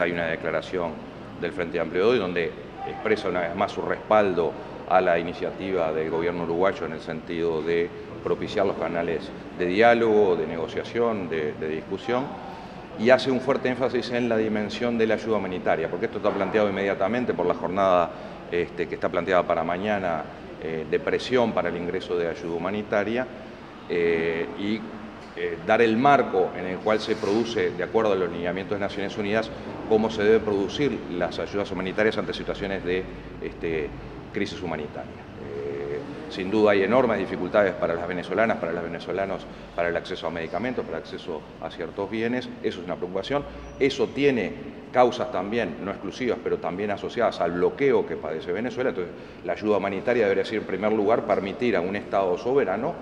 hay una declaración del Frente Amplio de hoy donde expresa una vez más su respaldo a la iniciativa del gobierno uruguayo en el sentido de propiciar los canales de diálogo, de negociación, de, discusión, y hace un fuerte énfasis en la dimensión de la ayuda humanitaria, porque esto está planteado inmediatamente por la jornada este, que está planteada para mañana eh, de presión para el ingreso de ayuda humanitaria, eh, y eh, dar el marco en el cual se produce, de acuerdo a los lineamientos de Naciones Unidas, cómo se deben producir las ayudas humanitarias ante situaciones de este, crisis humanitaria. Eh, sin duda hay enormes dificultades para las venezolanas, para los venezolanos, para el acceso a medicamentos, para el acceso a ciertos bienes, eso es una preocupación. Eso tiene causas también, no exclusivas, pero también asociadas al bloqueo que padece Venezuela. Entonces, la ayuda humanitaria debería ser, en primer lugar, permitir a un Estado soberano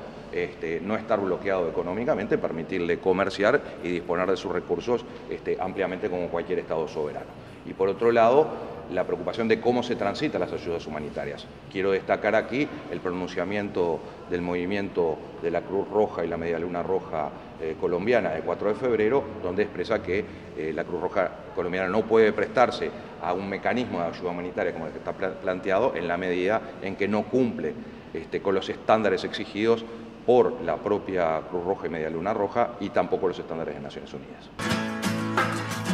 este, no estar bloqueado económicamente, permitirle comerciar y disponer de sus recursos este, ampliamente como cualquier Estado soberano. Y por otro lado, la preocupación de cómo se transitan las ayudas humanitarias. Quiero destacar aquí el pronunciamiento del movimiento de la Cruz Roja y la Media Luna Roja eh, colombiana de 4 de febrero, donde expresa que eh, la Cruz Roja colombiana no puede prestarse a un mecanismo de ayuda humanitaria como el que está planteado en la medida en que no cumple este, con los estándares exigidos por la propia Cruz Roja y Media Luna Roja y tampoco los estándares de Naciones Unidas.